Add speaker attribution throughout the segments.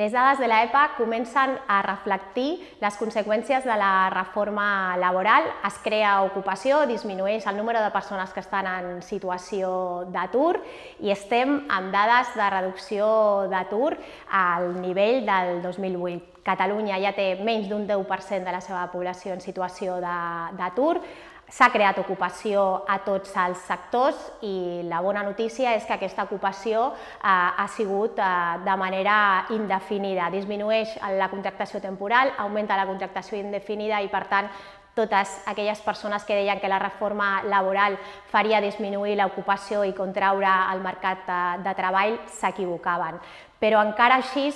Speaker 1: Les dades de l'EPA comencen a reflectir les conseqüències de la reforma laboral. Es crea ocupació, disminueix el número de persones que estan en situació d'atur i estem amb dades de reducció d'atur al nivell del 2008. Catalunya ja té menys d'un 10% de la seva població en situació d'atur, s'ha creat ocupació a tots els sectors i la bona notícia és que aquesta ocupació eh, ha sigut eh, de manera indefinida. Disminueix la contractació temporal, augmenta la contractació indefinida i, per tant, totes aquelles persones que deien que la reforma laboral faria disminuir l'ocupació i contraure el mercat de, de treball s'equivocaven. Però encara així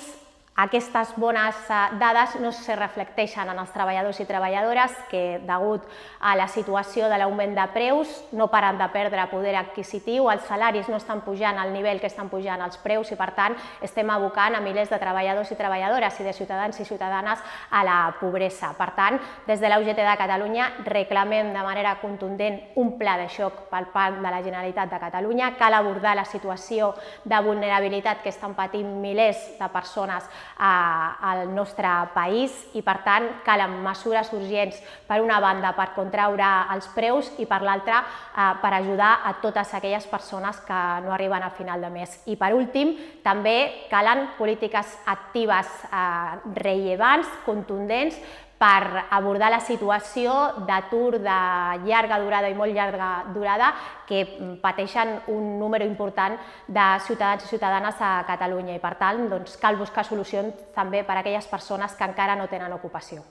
Speaker 1: aquestes bones eh, dades no se reflecteixen en els treballadors i treballadores que, degut a la situació de l'augment de preus, no paren de perdre poder adquisitiu, els salaris no estan pujant al nivell que estan pujant els preus i, per tant, estem abocant a milers de treballadors i treballadores i de ciutadans i ciutadanes a la pobresa. Per tant, des de la UGT de Catalunya reclamem de manera contundent un pla de xoc pel part de la Generalitat de Catalunya. Cal abordar la situació de vulnerabilitat que estan patint milers de persones al nostre país i, per tant, calen mesures urgents per una banda per contraure els preus i per l'altra eh, per ajudar a totes aquelles persones que no arriben a final de mes. I per últim, també calen polítiques actives eh, rellevants, contundents, per abordar la situació d'atur de llarga durada i molt llarga durada que pateixen un número important de ciutadans i ciutadanes a Catalunya i per tant doncs, cal buscar solucions també per a aquelles persones que encara no tenen ocupació.